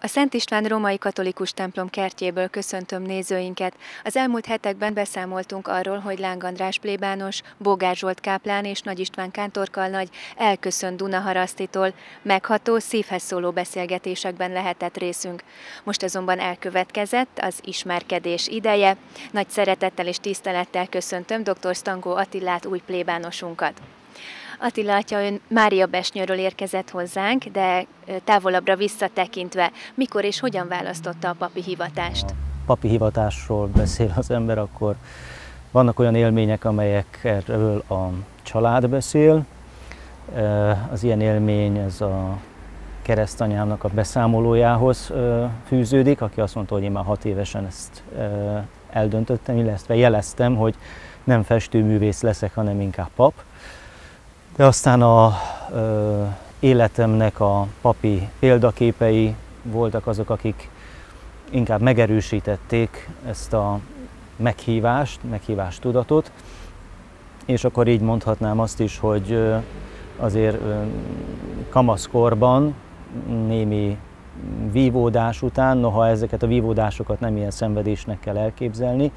A Szent István római katolikus templom kertjéből köszöntöm nézőinket. Az elmúlt hetekben beszámoltunk arról, hogy Láng András plébános, Bogár Zsolt káplán és Nagy István kántorkalnagy elköszönt Dunaharasztitól. Megható, szívhez szóló beszélgetésekben lehetett részünk. Most azonban elkövetkezett az ismerkedés ideje. Nagy szeretettel és tisztelettel köszöntöm dr. Stangó Attilát, új plébánosunkat. Attila atya ön Mária Besnyőről érkezett hozzánk, de távolabbra visszatekintve, mikor és hogyan választotta a papi hivatást? A papi hivatásról beszél az ember, akkor vannak olyan élmények, amelyekről a család beszél. Az ilyen élmény ez a keresztanyámnak a beszámolójához fűződik, aki azt mondta, hogy én már hat évesen ezt eldöntöttem, illetve jeleztem, hogy nem festőművész leszek, hanem inkább pap. De aztán a ö, életemnek a papi példaképei voltak azok, akik inkább megerősítették ezt a meghívást, meghívást tudatot, és akkor így mondhatnám azt is, hogy azért kamaszkorban némi vívódás után, noha ezeket a vívódásokat nem ilyen szenvedésnek kell elképzelni,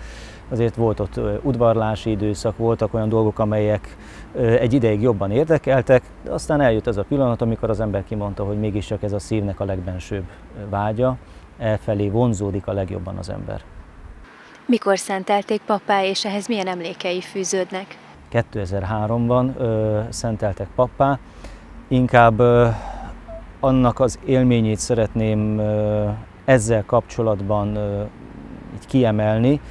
azért volt ott udvarlási időszak, voltak olyan dolgok, amelyek egy ideig jobban érdekeltek, de aztán eljött ez a pillanat, amikor az ember kimondta, hogy mégiscsak ez a szívnek a legbensőbb vágya, elfelé vonzódik a legjobban az ember. Mikor szentelték papá, és ehhez milyen emlékei fűződnek? 2003-ban ö, szenteltek papá. Inkább ö, annak az élményét szeretném ezzel kapcsolatban így kiemelni,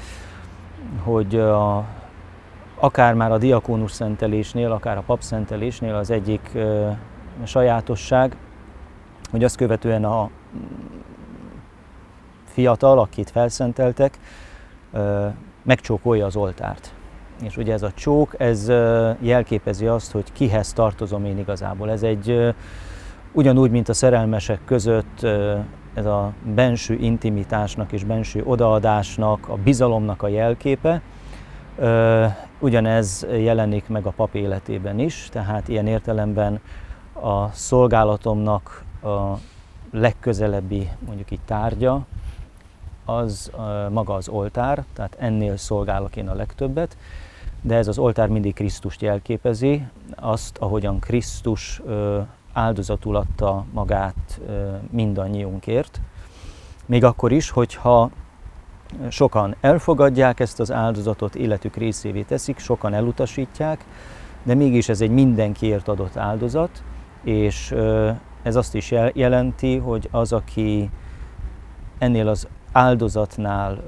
hogy a, akár már a diakónus szentelésnél, akár a papszentelésnél az egyik sajátosság, hogy azt követően a fiatal, akit felszenteltek, megcsókolja az oltárt. És ugye ez a csók, ez jelképezi azt, hogy kihez tartozom én igazából. Ez egy ugyanúgy, mint a szerelmesek között ez a benső intimitásnak és benső odaadásnak, a bizalomnak a jelképe, ugyanez jelenik meg a pap életében is, tehát ilyen értelemben a szolgálatomnak a legközelebbi mondjuk így tárgya, az maga az oltár, tehát ennél szolgálok én a legtöbbet, de ez az oltár mindig Krisztust jelképezi, azt, ahogyan Krisztus áldozatul adta magát mindannyiunkért, még akkor is, hogyha sokan elfogadják ezt az áldozatot, életük részévé teszik, sokan elutasítják, de mégis ez egy mindenkiért adott áldozat, és ez azt is jelenti, hogy az, aki ennél az áldozatnál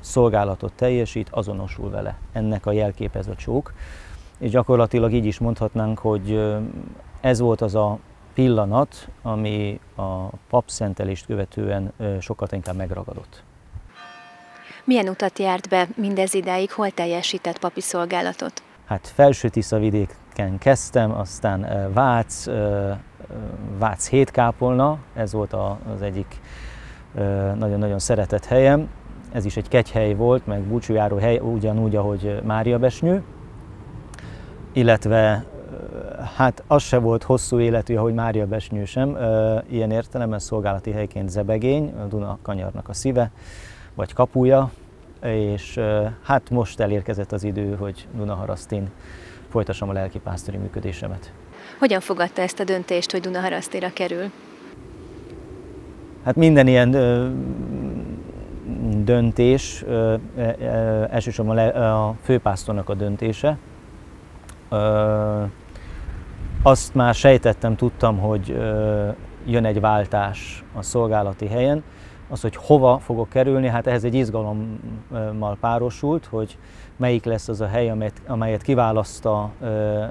szolgálatot teljesít, azonosul vele. Ennek a jelkép ez a csók. És gyakorlatilag így is mondhatnánk, hogy ez volt az a pillanat, ami a papszentelést követően sokat inkább megragadott. Milyen utat járt be mindez idáig, hol teljesített papi szolgálatot? Hát felső vidéken kezdtem, aztán Vác, Vác hétkápolna, ez volt az egyik nagyon-nagyon szeretett helyem. Ez is egy kegyhely volt, meg búcsújáró hely, ugyanúgy, ahogy Mária Besnyő. Illetve hát az se volt hosszú életű, ahogy Mária Besnyő sem. Ilyen értelemben szolgálati helyként Zebegény, a Duna kanyarnak a szíve, vagy kapuja, és hát most elérkezett az idő, hogy Dunaharasztin folytassam a lelkipásztori működésemet. Hogyan fogadta ezt a döntést, hogy Dunaharasztira kerül? Hát minden ilyen ö, döntés ö, ö, elsősorban a főpásztornak a döntése. Ö, azt már sejtettem, tudtam, hogy jön egy váltás a szolgálati helyen. Az, hogy hova fogok kerülni, hát ehhez egy izgalommal párosult, hogy melyik lesz az a hely, amelyet, amelyet kiválaszt a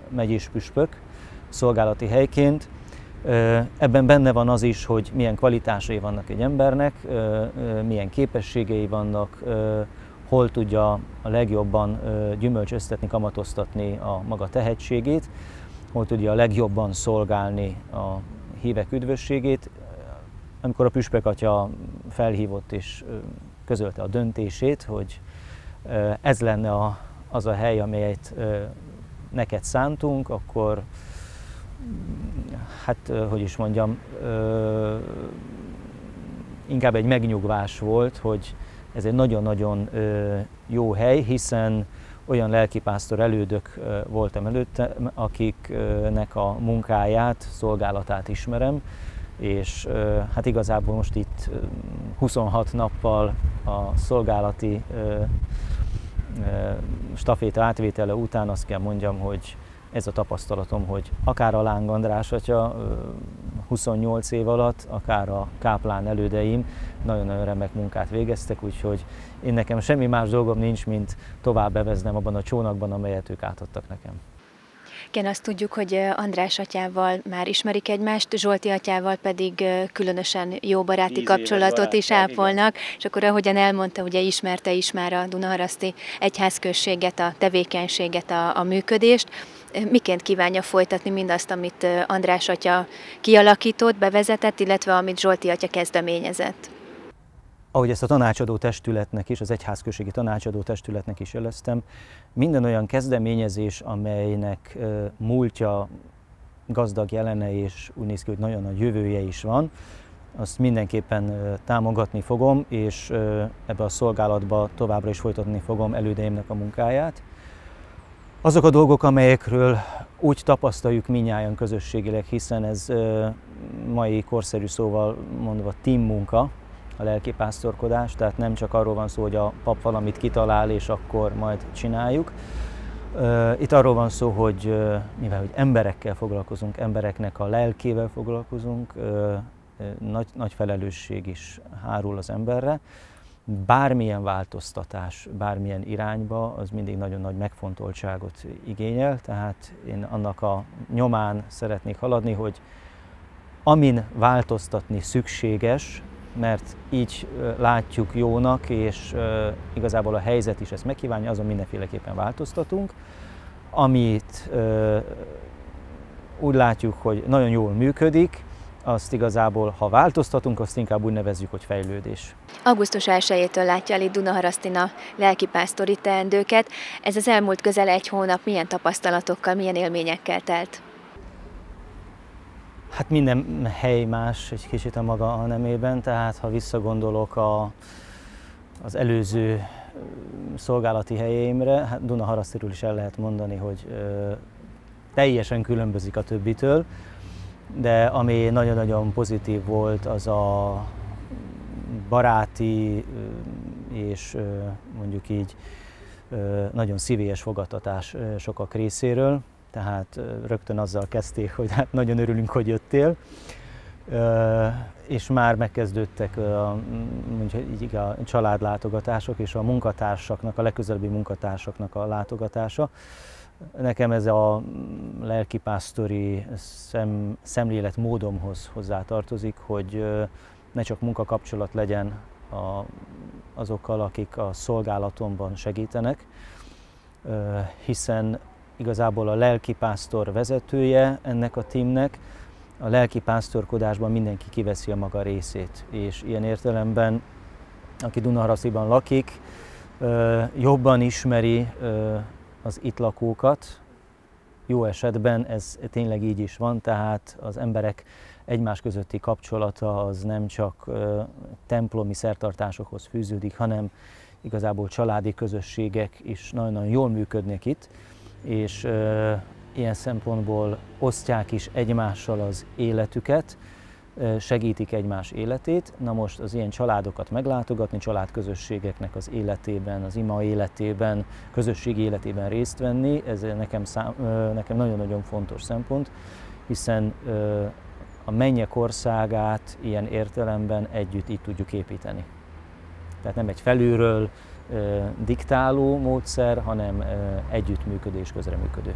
megyés püspök szolgálati helyként Ebben benne van az is, hogy milyen kvalitásai vannak egy embernek, milyen képességei vannak, hol tudja a legjobban gyümölcsöztetni, kamatoztatni a maga tehetségét, hol tudja a legjobban szolgálni a hívek üdvösségét. Amikor a püspök atya felhívott és közölte a döntését, hogy ez lenne a, az a hely, amelyet neked szántunk, akkor hát hogy is mondjam, inkább egy megnyugvás volt, hogy ez egy nagyon-nagyon jó hely, hiszen olyan lelkipásztor elődök voltam előtte, akiknek a munkáját, szolgálatát ismerem, és hát igazából most itt 26 nappal a szolgálati staféta átvétele után azt kell mondjam, hogy ez a tapasztalatom, hogy akár a Láng András atya 28 év alatt, akár a Káplán elődeim nagyon-nagyon remek munkát végeztek, úgyhogy én nekem semmi más dolgom nincs, mint tovább beveznem abban a csónakban, amelyet ők átadtak nekem. Igen, azt tudjuk, hogy András atyával már ismerik egymást, Zsolti atyával pedig különösen jó baráti Tíz kapcsolatot is ápolnak, igen. és akkor ahogyan elmondta, ugye ismerte is már a Dunaharaszti egyházközséget, a tevékenységet, a, a működést. Miként kívánja folytatni mindazt, amit András atya kialakított, bevezetett, illetve amit Zsolti atya kezdeményezett? ahogy ezt a tanácsadó testületnek is, az egyházközségi tanácsadó testületnek is jeleztem, minden olyan kezdeményezés, amelynek múltja gazdag jelene, és úgy néz ki, hogy nagyon nagy jövője is van, azt mindenképpen támogatni fogom, és ebbe a szolgálatba továbbra is folytatni fogom elődeimnek a munkáját. Azok a dolgok, amelyekről úgy tapasztaljuk minnyáján közösségileg, hiszen ez mai korszerű szóval mondva team munka, a lelkipásztorkodás, tehát nem csak arról van szó, hogy a pap valamit kitalál, és akkor majd csináljuk. Itt arról van szó, hogy mivel hogy emberekkel foglalkozunk, embereknek a lelkével foglalkozunk, nagy, nagy felelősség is hárul az emberre. Bármilyen változtatás, bármilyen irányba, az mindig nagyon nagy megfontoltságot igényel, tehát én annak a nyomán szeretnék haladni, hogy amin változtatni szükséges, mert így látjuk jónak, és igazából a helyzet is ezt megkívánja, azon mindenféleképpen változtatunk. Amit úgy látjuk, hogy nagyon jól működik, azt igazából, ha változtatunk, azt inkább úgy nevezzük, hogy fejlődés. Augusztus 1-től látja el itt Dunaharasztina lelkipásztori teendőket. Ez az elmúlt közel egy hónap milyen tapasztalatokkal, milyen élményekkel telt? Hát minden hely más egy kicsit a maga a nemében, tehát ha visszagondolok a, az előző szolgálati helyeimre, hát Dunaharasztiról is el lehet mondani, hogy ö, teljesen különbözik a többitől, de ami nagyon-nagyon pozitív volt, az a baráti és mondjuk így nagyon szívélyes fogadtatás sokak részéről tehát rögtön azzal kezdték, hogy hát nagyon örülünk, hogy jöttél, és már megkezdődtek a, így a családlátogatások és a munkatársaknak, a legközelebbi munkatársaknak a látogatása. Nekem ez a lelkipásztori szem, szemlélet módomhoz hozzátartozik, hogy ne csak munkakapcsolat legyen a, azokkal, akik a szolgálatomban segítenek, hiszen igazából a lelkipásztor vezetője ennek a teamnek. A lelkipásztorkodásban mindenki kiveszi a maga részét, és ilyen értelemben, aki Dunaharasziban lakik, jobban ismeri az itt lakókat, jó esetben ez tényleg így is van, tehát az emberek egymás közötti kapcsolata az nem csak templomi szertartásokhoz fűződik, hanem igazából családi közösségek is nagyon-nagyon jól működnek itt és ilyen szempontból osztják is egymással az életüket, segítik egymás életét. Na most az ilyen családokat meglátogatni, családközösségeknek az életében, az ima életében, közösségi életében részt venni, ez nekem, szám, nekem nagyon-nagyon fontos szempont, hiszen a mennyek országát ilyen értelemben együtt itt tudjuk építeni. Tehát nem egy felülről diktáló módszer, hanem együttműködés, közreműködő.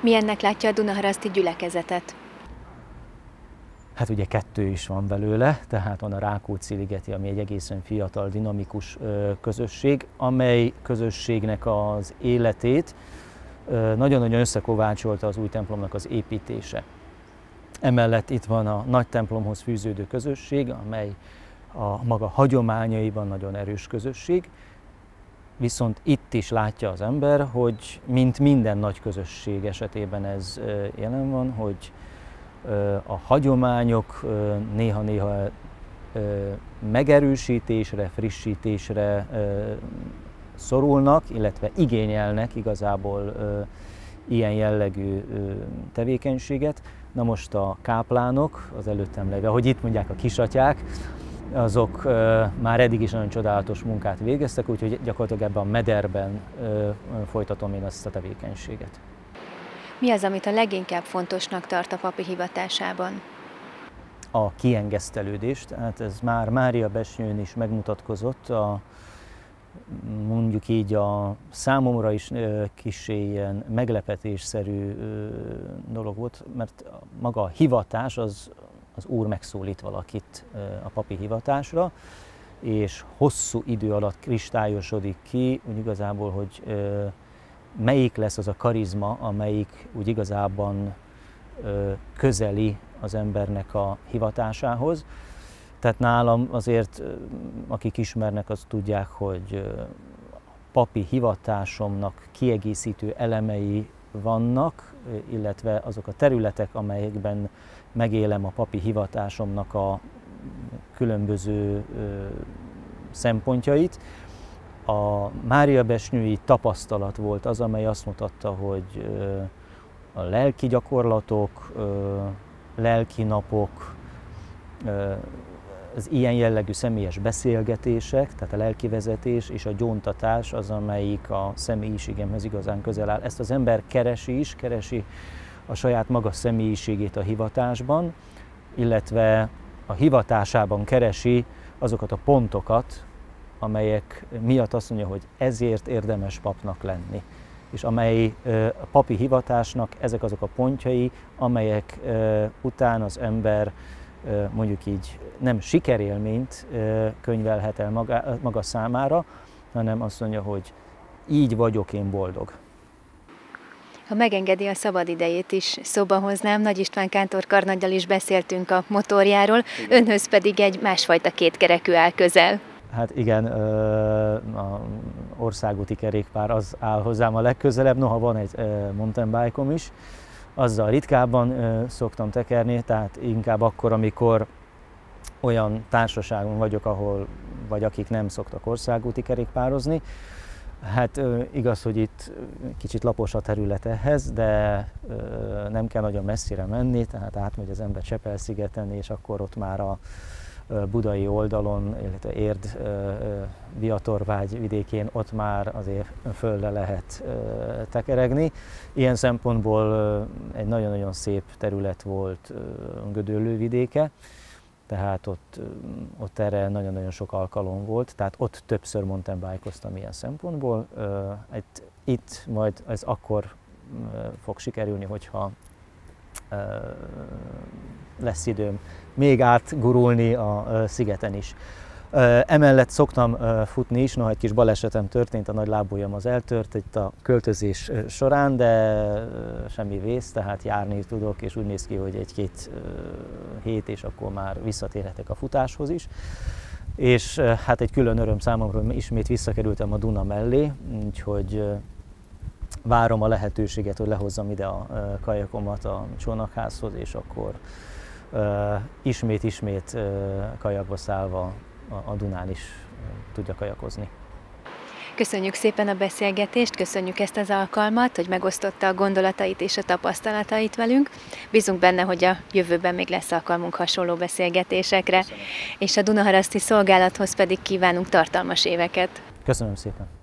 Milyennek látja a Dunaharaszti gyülekezetet? Hát ugye kettő is van belőle, tehát van a Rákóczi-ligeti, ami egy egészen fiatal, dinamikus közösség, amely közösségnek az életét nagyon-nagyon összekovácsolta az új templomnak az építése. Emellett itt van a nagy templomhoz fűződő közösség, amely a maga hagyományaiban nagyon erős közösség, Viszont itt is látja az ember, hogy mint minden nagy közösség esetében ez jelen van, hogy a hagyományok néha-néha megerősítésre, frissítésre szorulnak, illetve igényelnek igazából ilyen jellegű tevékenységet. Na most a káplánok, az előttem levő, ahogy itt mondják a kisatyák, azok már eddig is nagyon csodálatos munkát végeztek, úgyhogy gyakorlatilag ebben a mederben folytatom én azt a tevékenységet. Mi az, amit a leginkább fontosnak tart a papi hivatásában? A kiengesztelődés, tehát ez már Mária Besnyőn is megmutatkozott, a, mondjuk így a számomra is kicsi ilyen meglepetésszerű dolog volt, mert maga a hivatás az, az Úr megszólít valakit a papi hivatásra, és hosszú idő alatt kristályosodik ki, úgy igazából, hogy melyik lesz az a karizma, amelyik úgy igazában közeli az embernek a hivatásához. Tehát nálam azért, akik ismernek, azt tudják, hogy papi hivatásomnak kiegészítő elemei vannak, illetve azok a területek, amelyekben megélem a papi hivatásomnak a különböző szempontjait. A Mária Besnyői tapasztalat volt az, amely azt mutatta, hogy a lelki gyakorlatok, lelki napok, az ilyen jellegű személyes beszélgetések, tehát a lelkivezetés és a gyóntatás az, amelyik a személyiségemhez igazán közel áll. Ezt az ember keresi is, keresi a saját maga személyiségét a hivatásban, illetve a hivatásában keresi azokat a pontokat, amelyek miatt azt mondja, hogy ezért érdemes papnak lenni. És amely a papi hivatásnak ezek azok a pontjai, amelyek után az ember mondjuk így nem sikerélményt könyvelhet el maga, maga számára, hanem azt mondja, hogy így vagyok én boldog. Ha megengedi a szabad idejét is szóba hoznám, Nagy István Kántor Karnaggyal is beszéltünk a motorjáról, önhöz pedig egy másfajta kétkerekű áll közel. Hát igen, a országúti kerékpár az áll hozzám a legközelebb, noha van egy mountain bike is, azzal ritkábban szoktam tekerni, tehát inkább akkor, amikor olyan társaságon vagyok, ahol vagy akik nem szoktak országúti kerékpározni. Hát igaz, hogy itt kicsit lapos a terület ehhez, de nem kell nagyon messzire menni, tehát átmegy az ember Csepel-szigeten, és akkor ott már a budai oldalon, illetve Érd, Viatorvágy vidékén ott már azért földre lehet tekeregni. Ilyen szempontból egy nagyon-nagyon szép terület volt Gödöllő vidéke, tehát ott, ott erre nagyon-nagyon sok alkalom volt, tehát ott többször mountain bike ilyen szempontból. Itt, itt majd ez akkor fog sikerülni, hogyha lesz időm még átgurulni a szigeten is. Emellett szoktam futni is, noha egy kis balesetem történt, a nagy lábujjam az eltört itt a költözés során, de semmi vész, tehát járni tudok, és úgy néz ki, hogy egy-két hét, és akkor már visszatérhetek a futáshoz is. És hát egy külön öröm számomra, hogy ismét visszakerültem a Duna mellé, úgyhogy várom a lehetőséget, hogy lehozzam ide a kajakomat a csónakházhoz, és akkor ismét-ismét kajakba szállva a Dunán is tudja kajakozni. Köszönjük szépen a beszélgetést, köszönjük ezt az alkalmat, hogy megosztotta a gondolatait és a tapasztalatait velünk. Bízunk benne, hogy a jövőben még lesz alkalmunk hasonló beszélgetésekre, Köszönöm. és a Dunaharaszti Szolgálathoz pedig kívánunk tartalmas éveket. Köszönöm szépen.